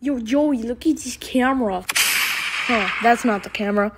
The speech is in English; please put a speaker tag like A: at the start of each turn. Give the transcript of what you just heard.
A: Yo, Joey, look at this camera. Huh, that's not the camera.